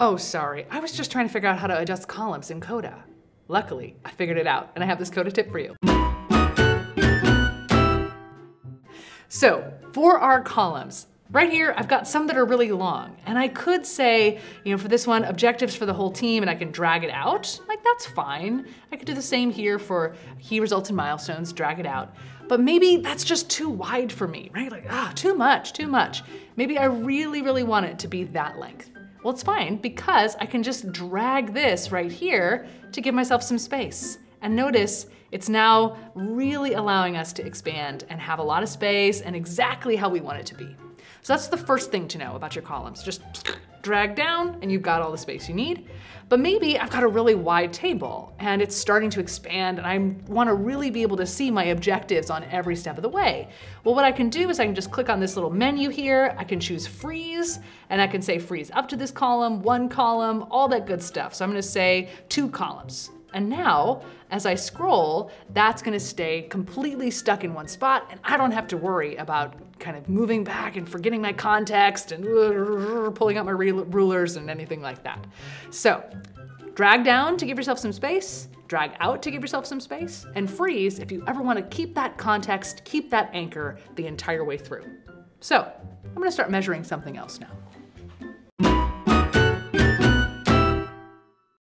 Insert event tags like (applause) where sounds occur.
Oh, sorry. I was just trying to figure out how to adjust columns in Coda. Luckily, I figured it out, and I have this Coda tip for you. So, for our columns, right here, I've got some that are really long. And I could say, you know, for this one, objectives for the whole team, and I can drag it out. Like, that's fine. I could do the same here for key results and milestones, drag it out. But maybe that's just too wide for me, right? Like, ah, too much, too much. Maybe I really, really want it to be that length. Well, it's fine because I can just drag this right here to give myself some space. And notice it's now really allowing us to expand and have a lot of space and exactly how we want it to be. So that's the first thing to know about your columns. Just drag down and you've got all the space you need. But maybe I've got a really wide table and it's starting to expand and I wanna really be able to see my objectives on every step of the way. Well, what I can do is I can just click on this little menu here, I can choose freeze, and I can say freeze up to this column, one column, all that good stuff. So I'm gonna say two columns. And now, as I scroll, that's gonna stay completely stuck in one spot and I don't have to worry about kind of moving back and forgetting my context and (laughs) pulling out my rulers and anything like that. So drag down to give yourself some space, drag out to give yourself some space, and freeze if you ever wanna keep that context, keep that anchor the entire way through. So I'm gonna start measuring something else now.